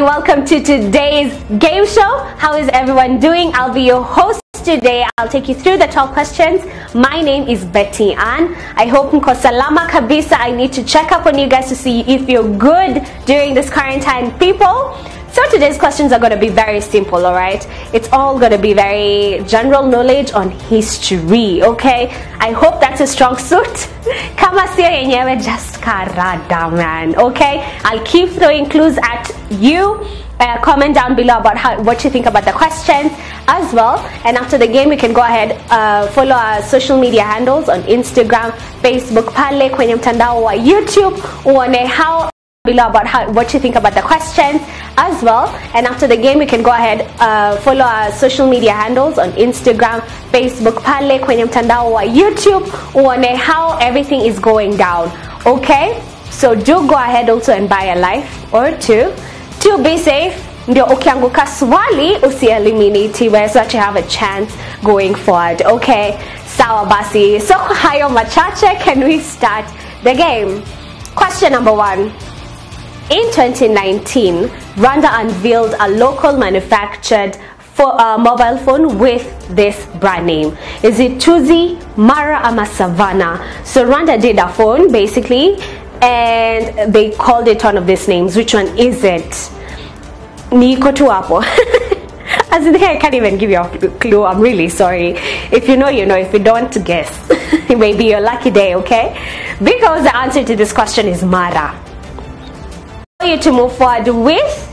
everybody. Welcome to today's game show. How is everyone doing? I'll be your host today. I'll take you through the 12 questions. My name is Betty Ann. I hope mko salama kabisa. I need to check up on you guys to see if you're good during this quarantine, people. So today's questions are going to be very simple, all right? It's all going to be very general knowledge on history, okay? I hope that's a strong suit. Kama sio yenyewe just karada, man, okay? I'll keep throwing clues at you. Uh, comment down below about how, what you think about the questions as well. And after the game, you can go ahead uh, follow our social media handles on Instagram, Facebook, pale kwenye mtandao wa YouTube, uone how below about how, what you think about the questions as well. And after the game, you can go ahead uh, follow our social media handles on Instagram, Facebook, pale kwenye mtandao wa YouTube, uone how everything is going down. Okay, so do go ahead also and buy a life or two to be safe. Ndio ukianguka swali usieliminatiwe so that you have a chance going forward. Okay, sawa basi. So hayo machache, can we start the game? Question number one. In 2019, Rwanda unveiled a local manufactured for uh, mobile phone with this brand name. Is it Tuzi, Mara, ama Savannah? So Rwanda did a phone basically, and they called it one of these names. Which one is it? Niko tu hapo. As in, I can't even give you a clue. I'm really sorry. If you know, you know. If you don't, guess. it may be your lucky day, okay? Because the answer to this question is Mara you to move forward with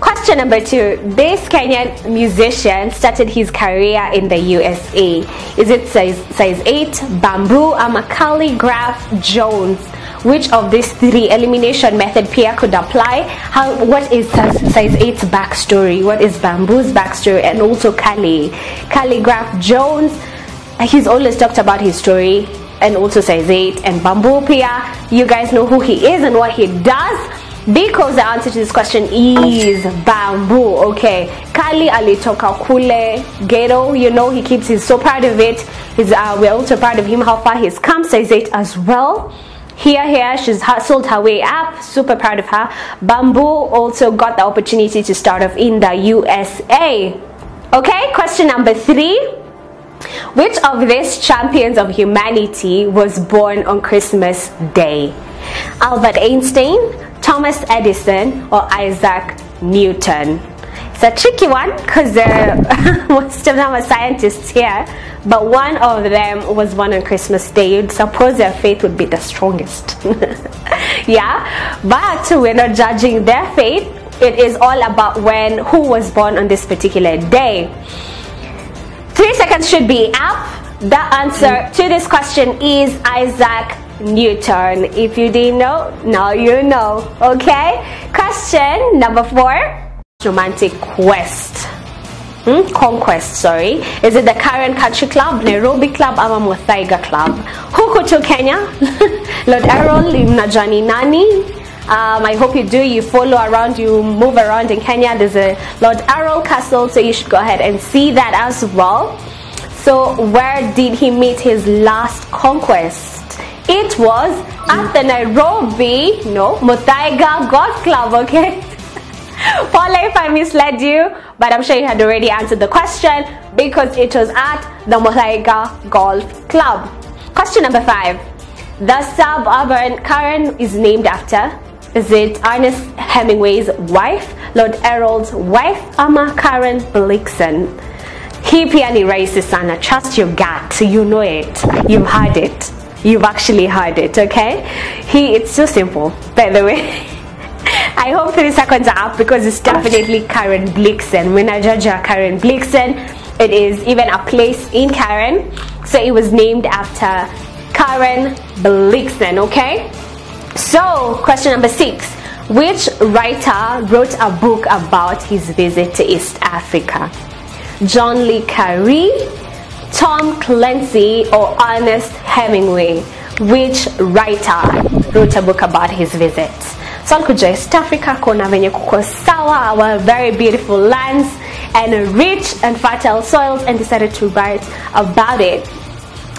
question number two. This Kenyan musician started his career in the USA. Is it size, size 8, Bamboo, ama Khaligraph Jones? Which of these three elimination method Pierre could apply? How, what is size 8's backstory? What is Bamboo's backstory? And also Cali. Khaligraph Jones, he's always talked about his story and also size 8 and Bamboo Pierre. You guys know who he is and what he does because the answer to this question is bamboo okay. Kali alitoka kule ghetto you know he keeps he's so proud of it. He's uh, we're also proud of him how far he's come says it as well. Here here she's hustled her way up super proud of her. Bamboo also got the opportunity to start off in the usa okay? Question number three. Which of these champions of humanity was born on christmas day albert einstein Thomas Edison or Isaac Newton? It's a tricky one because uh, most of them are scientists here, but one of them was born on Christmas Day. You'd suppose their faith would be the strongest. yeah, but we're not judging their faith. It is all about when, who was born on this particular day. Three seconds should be up. The answer to this question is Isaac Newton. If you didn't know, now you know. Okay? Question number four Romantic Quest. Hmm? Conquest, sorry. Is it the Karen Country Club, Nairobi Club, ama Muthaiga Club? Huko to Kenya, Lord Erroll, mnajani nani? Um, I hope you do. You follow around, you move around in Kenya. There's a Lord Erroll Castle, so you should go ahead and see that as well. So, where did he meet his last conquest? It was at the Nairobi, no, Muthaiga Golf Club, okay? Paula, if I misled you, but I'm sure you had already answered the question because it was at the Muthaiga Golf Club. Question number five. The suburban Karen is named after is it Ernest Hemingway's wife, Lord Erroll's wife, ama Karen Blixen? Hii pia ni rahisi sana. Trust your gut. You know it. You've heard it. You've actually heard it, okay? He, it's so simple, by the way. I hope three seconds are up because it's definitely Karen Blixen. When I judge Karen Blixen, it is even a place in Karen. So it was named after Karen Blixen, okay? So, question number six. Which writer wrote a book about his visit to East Africa? John Le Carre, Tom Clancy, or Ernest Hemingway? Which writer wrote a book about his visit? So alikuja East Africa kuona venye kuko our very beautiful lands and rich and fertile soils and decided to write about it.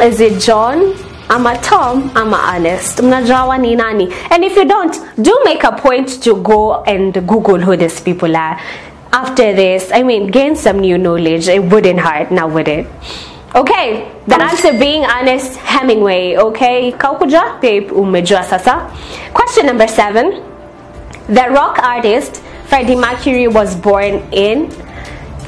Is it John Am ama Tom ama Honest. Mnajua ni nani? And if you don't, do make a point to go and Google who these people are. After this, I mean, gain some new knowledge. It wouldn't hurt, now would it? Okay, the answer being Ernest Hemingway. Okay, kaukuja pia umejua sasa. Question number seven. The rock artist Freddie Mercury was born in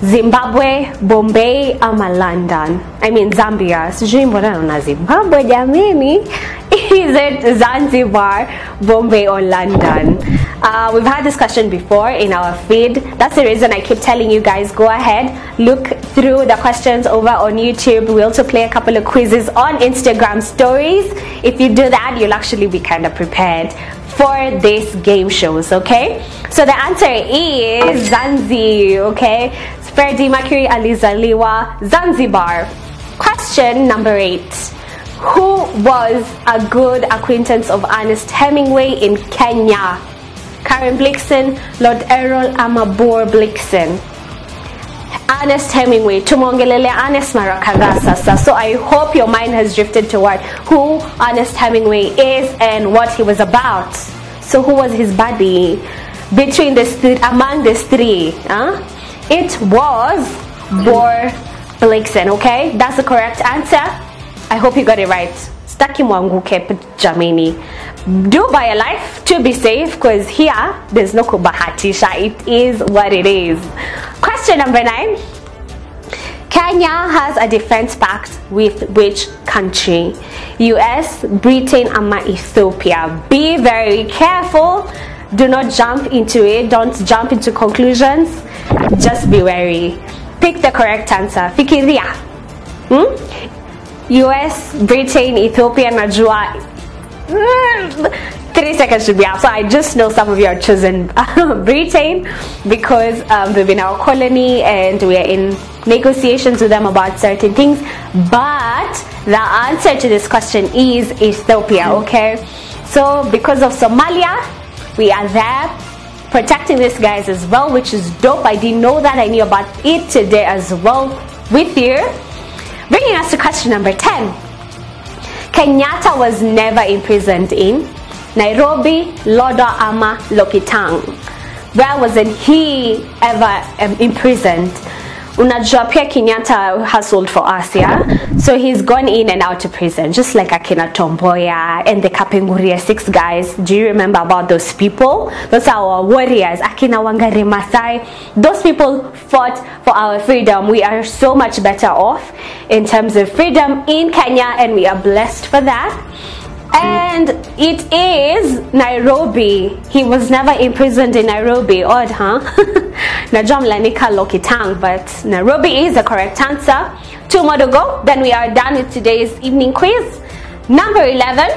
Zimbabwe, Bombay ama London. I mean Zambia. Sijui mbona Zimbabwe jameni. Is it Zanzibar, Bombay or London? Uh, we've had this question before in our feed. That's the reason I keep telling you guys go ahead, look through the questions over on YouTube. We also play a couple of quizzes on Instagram stories. If you do that, you'll actually be kind of prepared for these game shows, okay? So the answer is Zanzi, okay? Freddie Mercury Alizaliwa, Zanzibar. Question number eight. Who was a good acquaintance of Ernest Hemingway in Kenya? Karen Blixen, Lord Erroll Amabor Blixen. Ernest Hemingway, tumongelele Ernest mara sasa. So I hope your mind has drifted toward who Ernest Hemingway is and what he was about. So who was his buddy between the th- among these three? Huh? It was Bror Blixen. Okay, that's the correct answer. I hope you got it right. Staki mwanguke jamini. Do buy a life to be safe because here there's no kubahatisha. It is what it is. Question number nine. Kenya has a defense pact with which country? US, Britain, and Ethiopia. Be very careful. Do not jump into it. Don't jump into conclusions. Just be wary. Pick the correct answer. Fikiria. Hmm? US, Britain, Ethiopia, Najua. Three seconds should be up. So I just know some of you are chosen Britain because um, they've been our colony and we are in negotiations with them about certain things. But the answer to this question is Ethiopia, okay? So because of Somalia, we are there protecting these guys as well, which is dope. I didn't know that. I knew about it today as well with you. Bringing us to question number 10. Kenyatta was never imprisoned in Nairobi, Lodwar Ama, Lokitaung. Where wasn't he ever um, imprisoned? Unajua pia Kenyatta hustled for us, yeah? So he's gone in and out of prison, just like Akina Tom Mboya and the Kapenguria six guys. Do you remember about those people? Those are our warriors, Akina Wangari Maathai. Those people fought for our freedom. We are so much better off in terms of freedom in Kenya, and we are blessed for that. And it is Nairobi. He was never imprisoned in Nairobi. Odd, huh? Najam Lanika Lokitaung, but Nairobi is the correct answer. Two more to go. Then we are done with today's evening quiz. Number 11.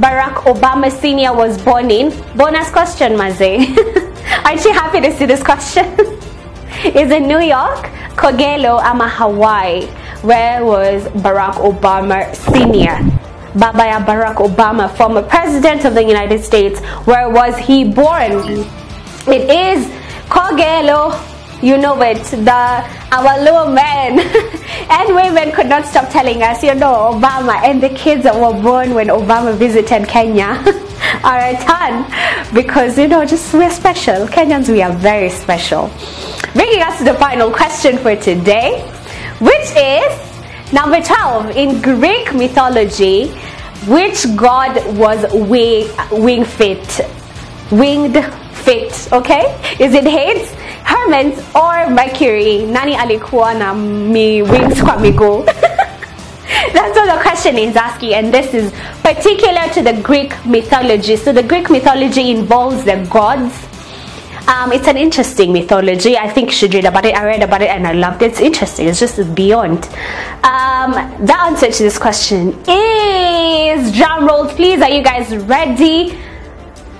Barack Obama Sr. was born in. Bonus question, Maze. Aren't you happy to see this question? is it New York, Kogelo, ama Hawaii? Where was Barack Obama Sr.? Barack Obama, former president of the United States. Where was he born? It is Kogelo. You know it, the our little men and women could not stop telling us, you know, Obama and the kids that were born when Obama visited Kenya are a ton because you know, just we're special. Kenyans, we are very special. Bringing us to the final question for today, which is number 12 in Greek mythology. Which god was wing, wing fit? Winged fit, okay? Is it Hades, Hermes, or Mercury? Nani alikuwa na mi wings kwa miguu? That's what the question is asking, and this is particular to the Greek mythology. So, the Greek mythology involves the gods. Um, it's an interesting mythology. I think you should read about it. I read about it and I loved it. It's interesting. It's just beyond. Um, the answer to this question is drum rolls, please. Are you guys ready?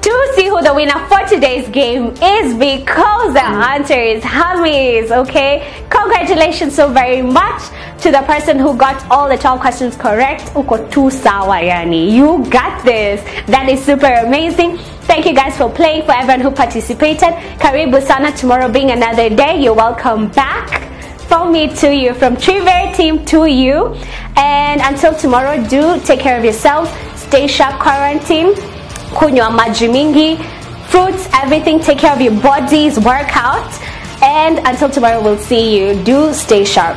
to see who the winner for today's game is because the answer is Hermes. Okay, congratulations so very much to the person who got all the 12 questions correct. Uko tu sawa yani. You got this. That is super amazing. Thank you guys for playing. For everyone who participated, Karibu sana. Tomorrow being another day, you're welcome back from me to you, from Trivia team to you. And until tomorrow, do take care of yourself. Stay sharp, quarantine. Kunywa maji mingi, fruits, everything. Take care of your bodies, work out. And until tomorrow, we'll see you. Do stay sharp.